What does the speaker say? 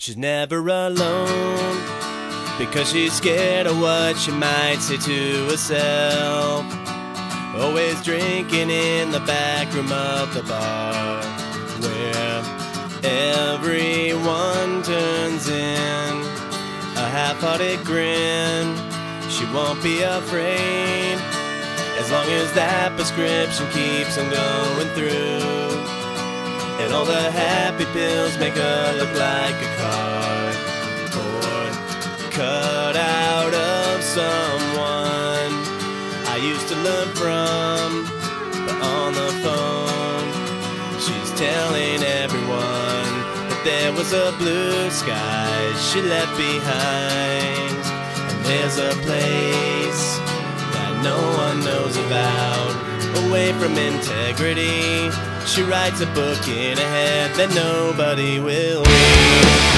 She's never alone because she's scared of what she might say to herself. Always drinking in the back room of the bar where everyone turns in a half hearted grin. She won't be afraid as long as that prescription keeps on going through. And all the happy pills make her look like a cardboard cut out of someone I used to learn from. But on the phone, she's telling everyone that there was a blue sky she left behind. And there's a place that no one knows about away from integrity. She writes a book in a head that nobody will read.